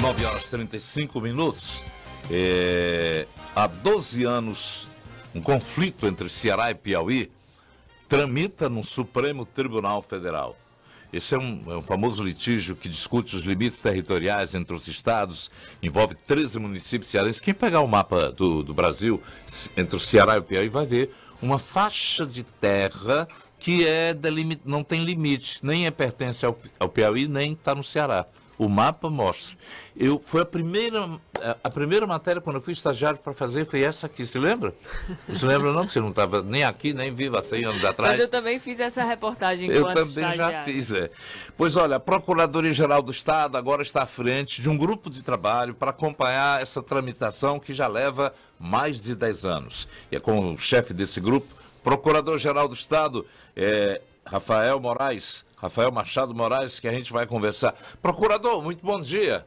9 horas e 35 minutos. É, há 12 anos, um conflito entre Ceará e Piauí tramita no Supremo Tribunal Federal. Esse é um, é um, famoso litígio que discute os limites territoriais entre os estados, envolve 13 municípios cearenses. Quem pegar o mapa do, do Brasil, entre o Ceará e o Piauí, vai ver uma faixa de terra que é delimit... não tem limite, nem é pertence ao, ao Piauí, nem está no Ceará. O mapa mostra. Eu, foi a primeira, a primeira matéria, quando eu fui estagiário para fazer, foi essa aqui, se lembra? Não se lembra não, que você não estava nem aqui, nem viva há 100 anos atrás. Mas eu também fiz essa reportagem Eu também já fiz, é. Pois olha, a Procuradoria-Geral do Estado agora está à frente de um grupo de trabalho para acompanhar essa tramitação que já leva mais de 10 anos. E é com o chefe desse grupo, Procurador-Geral do Estado, é, Rafael Moraes, Rafael Machado Moraes, que a gente vai conversar. Procurador, muito bom dia.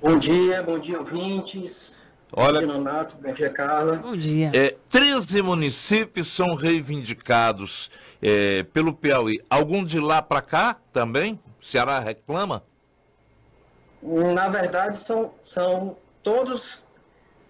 Bom dia, bom dia, ouvintes. Olha, bom dia, Nonato. Bom dia, Carla. Bom dia. É, 13 municípios são reivindicados é, pelo Piauí. Algum de lá para cá também? O Ceará reclama? Na verdade, são, são todos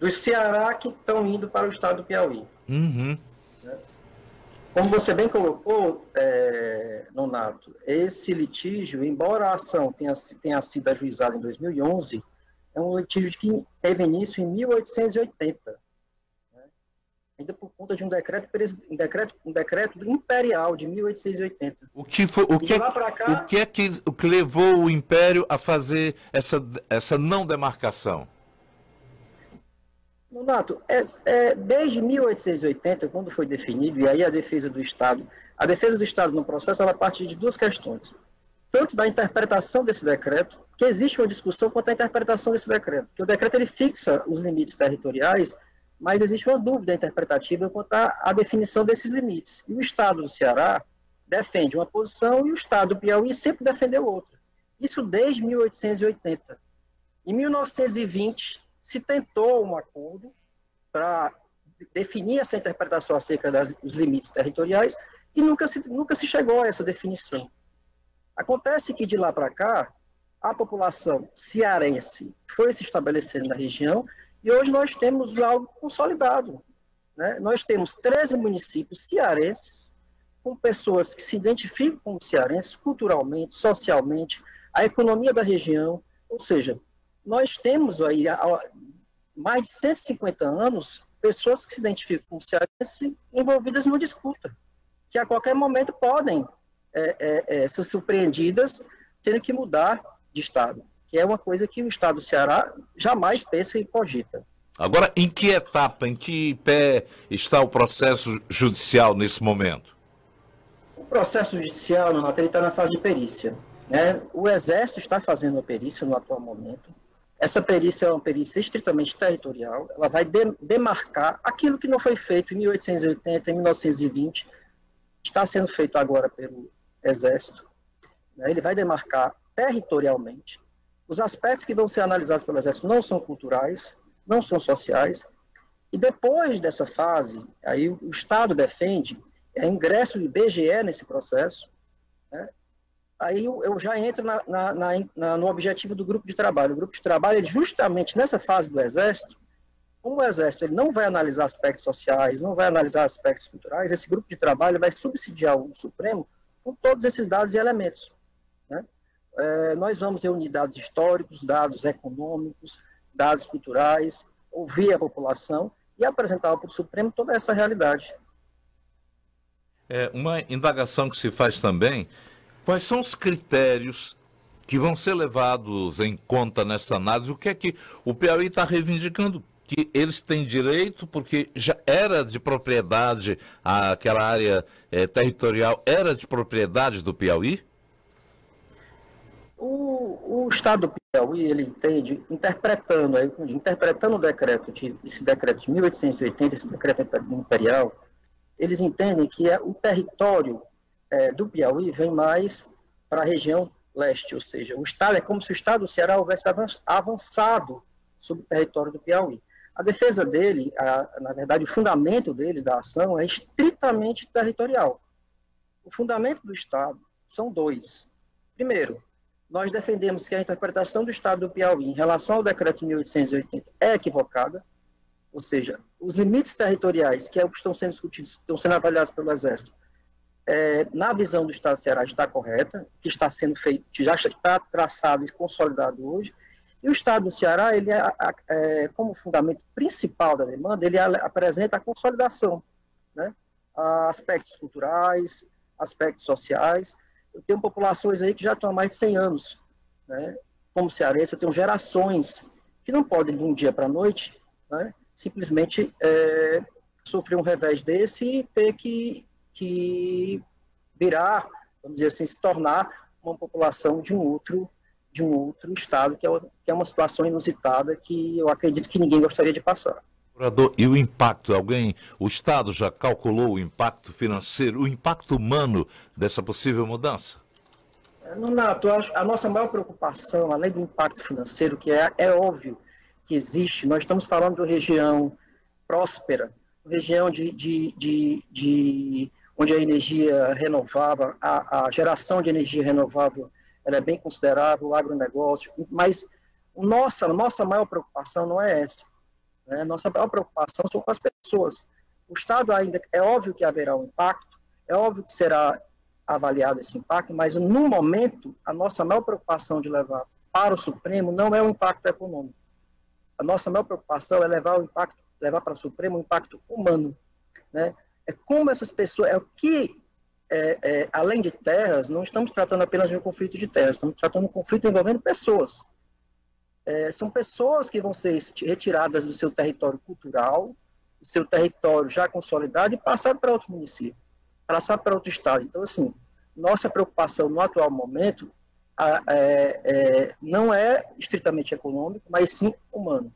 do Ceará que estão indo para o estado do Piauí. Uhum. Como você bem colocou, é, Nonato, esse litígio, embora a ação tenha, tenha sido ajuizada em 2011, é um litígio que teve início em 1880, né? ainda por conta de um decreto, um decreto, um decreto imperial de 1880. O que, foi, o, que cá, o que é que, o que levou o Império a fazer essa, essa não demarcação? Nonato, é, é, desde 1880, quando foi definido, e aí a defesa do Estado, a defesa do Estado no processo, ela parte de duas questões. Tanto da interpretação desse decreto, que existe uma discussão quanto à interpretação desse decreto, que o decreto ele fixa os limites territoriais, mas existe uma dúvida interpretativa quanto à, à definição desses limites. E o Estado do Ceará defende uma posição e o Estado do Piauí sempre defendeu outra. Isso desde 1880. Em 1920, se tentou um acordo para definir essa interpretação acerca das, dos limites territoriais e nunca se, nunca se chegou a essa definição. Acontece que de lá para cá, a população cearense foi se estabelecendo na região e hoje nós temos algo consolidado. Né? Nós temos 13 municípios cearenses com pessoas que se identificam como cearenses culturalmente, socialmente, a economia da região, ou seja, nós temos aí, há mais de 150 anos, pessoas que se identificam com cearense envolvidas numa disputa, que a qualquer momento podem é, é, é, ser surpreendidas tendo que mudar de Estado, que é uma coisa que o Estado do Ceará jamais pensa e cogita. Agora, em que etapa, em que pé está o processo judicial nesse momento? O processo judicial, Nonato, ele está na fase de perícia. Né? O Exército está fazendo a perícia no atual momento. Essa perícia é uma perícia estritamente territorial, ela vai de, demarcar aquilo que não foi feito em 1880, em 1920, está sendo feito agora pelo Exército. Né? Ele vai demarcar territorialmente. Os aspectos que vão ser analisados pelo Exército não são culturais, não são sociais. E depois dessa fase, aí o Estado defende é ingresso do IBGE nesse processo, né? Aí eu já entro na, na, na, no objetivo do grupo de trabalho. O grupo de trabalho, ele, justamente nessa fase do Exército, como o Exército ele não vai analisar aspectos sociais, não vai analisar aspectos culturais, esse grupo de trabalho vai subsidiar o Supremo com todos esses dados e elementos. Né? É, nós vamos reunir dados históricos, dados econômicos, dados culturais, ouvir a população e apresentar para o Supremo toda essa realidade. É, uma indagação que se faz também Quais são os critérios que vão ser levados em conta nessa análise? O que é que o Piauí está reivindicando? Que eles têm direito, porque já era de propriedade, aquela área é, territorial era de propriedade do Piauí? O, o, Estado do Piauí, ele entende, interpretando, interpretando o decreto, de, esse decreto de 1880, esse decreto imperial, eles entendem que é o território é, do Piauí vem mais para a região leste, ou seja, o estado é como se o estado do Ceará houvesse avançado sobre o território do Piauí. A defesa dele, a, na verdade, o fundamento deles da ação é estritamente territorial. O fundamento do Estado são dois. Primeiro, nós defendemos que a interpretação do Estado do Piauí em relação ao decreto 1880 é equivocada, ou seja, os limites territoriais que estão sendo discutidos, estão sendo avaliados pelo Exército, é, na visão do Estado do Ceará está correta, que está sendo feito, já está traçado e consolidado hoje, e o Estado do Ceará, ele é, é como fundamento principal da demanda, ele apresenta a consolidação, né? aspectos culturais, aspectos sociais. Eu tenho populações aí que já estão há mais de 100 anos, né? como cearense, eu tenho gerações que não podem, de um dia para a noite, né? simplesmente é, sofrer um revés desse e ter que, que virar, vamos dizer assim, se tornar uma população de um outro de um outro estado, que é, é uma situação inusitada que eu acredito que ninguém gostaria de passar. E o impacto, alguém, o Estado já calculou o impacto financeiro, o impacto humano dessa possível mudança? É, Nonato, a nossa maior preocupação, além do impacto financeiro, que é, é óbvio que existe, nós estamos falando de uma região próspera, região de, de, de, de onde a energia renovável, a, a geração de energia renovável ela é bem considerável, o agronegócio, mas nossa, nossa maior preocupação não é essa. Né? Nossa maior preocupação são com as pessoas. O Estado ainda, é óbvio que haverá um impacto, é óbvio que será avaliado esse impacto, mas no momento, a nossa maior preocupação de levar para o Supremo não é o impacto econômico. A nossa maior preocupação é levar o impacto, levar para o Supremo o impacto humano, né? É como essas pessoas, é o que é, é, além de terras, não estamos tratando apenas de um conflito de terras, estamos tratando de um conflito envolvendo pessoas. É, são pessoas que vão ser retiradas do seu território cultural, do seu território já consolidado e passar para outro município, passar para outro estado. Então, assim, nossa preocupação no atual momento a, é, é, não é estritamente econômico, mas sim humano.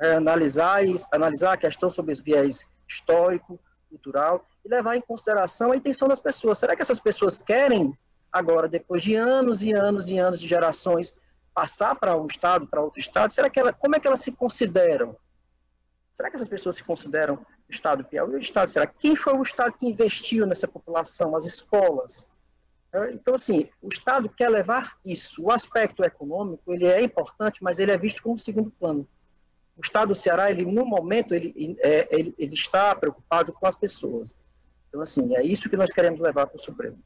É analisar, analisar a questão sobre os viés histórico, cultural e levar em consideração a intenção das pessoas. Será que essas pessoas querem, agora, depois de anos e anos e anos de gerações, passar para um estado, para outro estado? Será que ela, como é que elas se consideram? Será que essas pessoas se consideram estado do Piauí ou o estado? Será quem foi o estado que investiu nessa população, as escolas? Então, assim, o Estado quer levar isso. O aspecto econômico, ele é importante, mas ele é visto como segundo plano o Estado do Ceará, ele, no momento, ele, é, ele, ele está preocupado com as pessoas. Então, assim, é isso que nós queremos levar para o Supremo.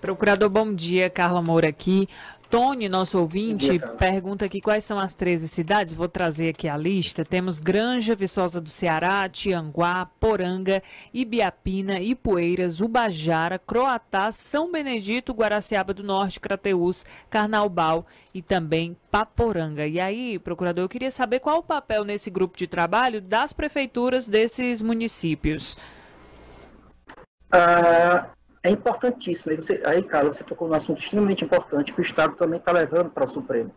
Procurador, bom dia. Carla Moura aqui. Tony, nosso ouvinte, dia, pergunta aqui quais são as 13 cidades. Vou trazer aqui a lista. Temos Granja, Viçosa do Ceará, Tianguá, Poranga, Ibiapina, Ipueiras, Ubajara, Croatá, São Benedito, Guaraciaba do Norte, Crateús, Carnaubal e também Paporanga. E aí, procurador, eu queria saber qual o papel nesse grupo de trabalho das prefeituras desses municípios. Uh, é importantíssimo. Aí, você, aí, você tocou num assunto extremamente importante que o Estado também está levando para o Supremo.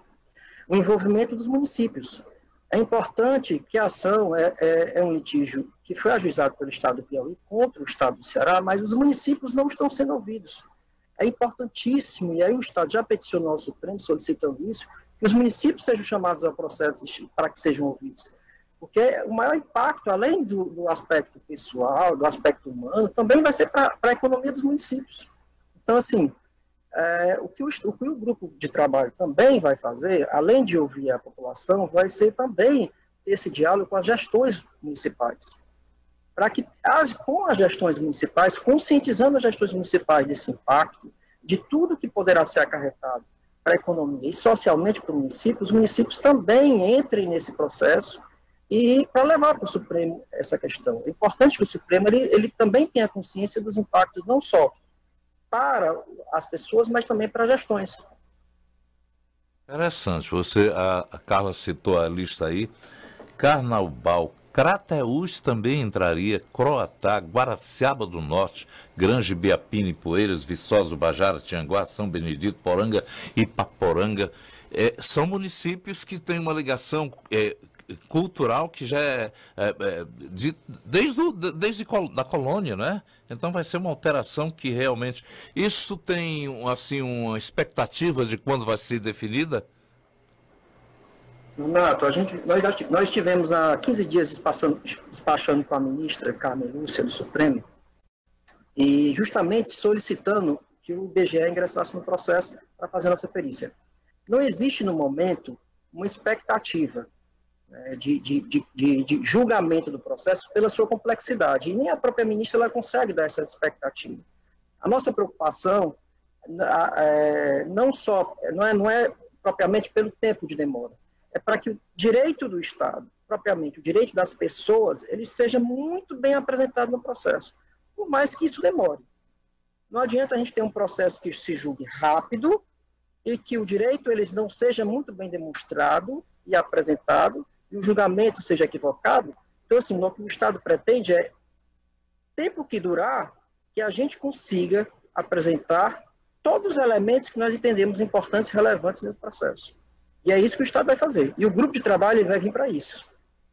O envolvimento dos municípios. É importante que a ação é, é, é, um litígio que foi ajuizado pelo Estado do Piauí contra o Estado do Ceará, mas os municípios não estão sendo ouvidos. É importantíssimo, e aí o Estado já peticionou ao Supremo solicitando isso, que os municípios sejam chamados ao processo para que sejam ouvidos. Porque o maior impacto, além do, do aspecto pessoal, do aspecto humano, também vai ser para a economia dos municípios. Então, assim, é, o, que o, o, que o, grupo de trabalho também vai fazer, além de ouvir a população, vai ser também esse diálogo com as gestões municipais. Para que, as, com as gestões municipais, conscientizando as gestões municipais desse impacto, de tudo que poderá ser acarretado para a economia e socialmente para o município, os municípios também entrem nesse processo e para levar para o Supremo essa questão. É importante que o Supremo ele, ele também tenha consciência dos impactos não só para as pessoas, mas também para as gestões. Interessante, você, a, a Carla citou a lista aí, Carnaubal, Crateús também entraria, Croatá, Guaraciaba do Norte, Grande Biapina, Poeiras, Viçosa, Bajara, Tianguá, São Benedito, Poranga e Paporanga. É, são municípios que têm uma ligação é, cultural que já é, é, é de, desde, o, desde da colônia, né? Então vai ser uma alteração que realmente. Isso tem assim uma expectativa de quando vai ser definida? Nato, a gente, nós, nós tivemos há 15 dias despachando, despachando com a ministra Carmen Lúcia do Supremo e justamente solicitando que o IBGE ingressasse no processo para fazer nossa perícia. Não existe, no momento, uma expectativa de, de, de, de, julgamento do processo pela sua complexidade, e nem a própria ministra ela consegue dar essa expectativa. A nossa preocupação é, não só não é, não é propriamente pelo tempo de demora, é para que o direito do Estado, propriamente o direito das pessoas, ele seja muito bem apresentado no processo, por mais que isso demore. Não adianta a gente ter um processo que se julgue rápido e que o direito eles não seja muito bem demonstrado e apresentado e o julgamento seja equivocado. Então, assim, o que o Estado pretende é tempo que durar que a gente consiga apresentar todos os elementos que nós entendemos importantes e relevantes nesse processo. E é isso que o Estado vai fazer. E o grupo de trabalho vai vir para isso.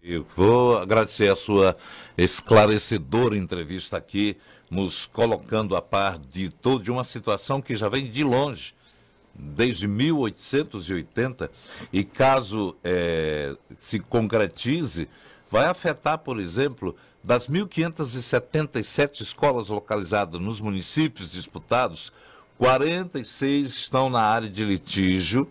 Eu vou agradecer a sua esclarecedora entrevista aqui, nos colocando a par de toda uma situação que já vem de longe, desde 1880, e caso é, se concretize, vai afetar, por exemplo, das 1.577 escolas localizadas nos municípios disputados, 46 estão na área de litígio.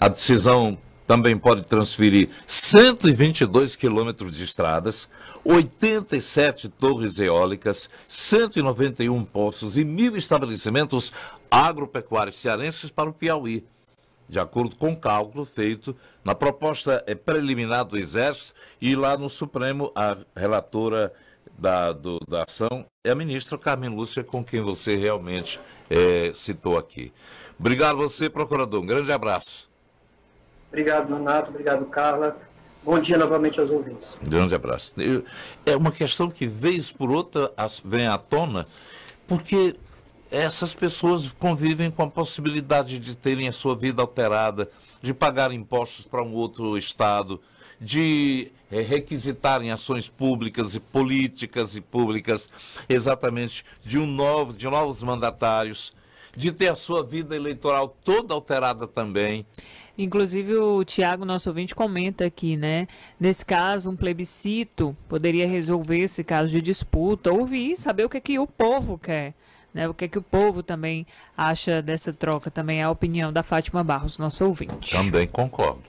A decisão também pode transferir 122 quilômetros de estradas, 87 torres eólicas, 191 poços e mil estabelecimentos agropecuários cearenses para o Piauí. De acordo com o cálculo feito na proposta é preliminar do Exército e lá no Supremo, a relatora da, do, da ação é a ministra Carmen Lúcia, com quem você realmente é, citou aqui. Obrigado você, procurador. Um grande abraço. Obrigado, Nonato. Obrigado, Carla. Bom dia novamente aos ouvintes. Grande abraço. É uma questão que, vez por outra, vem à tona, porque essas pessoas convivem com a possibilidade de terem a sua vida alterada, de pagar impostos para um outro estado, de é, requisitarem ações públicas e políticas e públicas exatamente de um novo, de novos mandatários, de ter a sua vida eleitoral toda alterada também. Inclusive o Tiago, nosso ouvinte, comenta aqui, né? Nesse caso, um plebiscito poderia resolver esse caso de disputa, ouvir, saber o que, é que o povo quer. Né, o que, é que o povo também acha dessa troca, também é a opinião da Fátima Barros, nosso ouvinte. Também concordo.